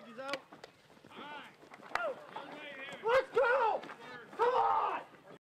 Going